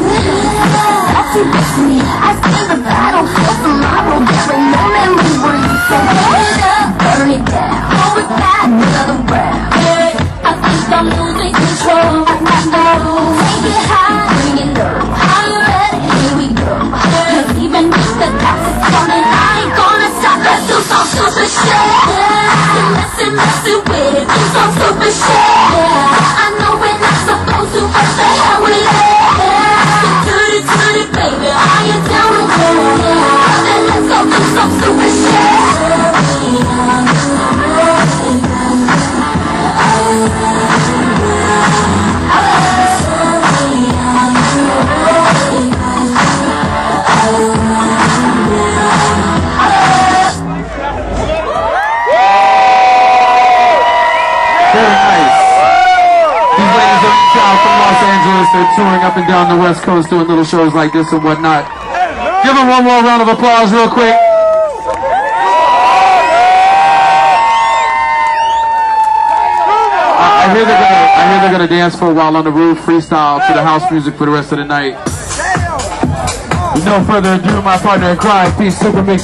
make the baby. Sexy. I see the battlefield tomorrow. There ain't no memory breeze. So burn it up, burn it down. Hold it back, another round. I think I'm losing control. I'm stupid shit. Messing, messing stupid shit. They're touring up and down the West Coast doing little shows like this and whatnot. Give them one more round of applause real quick. I hear they're gonna, I hear they're gonna dance for a while on the roof, freestyle to the house music for the rest of the night. With no further ado, my partner in crime, Peace Super Mix.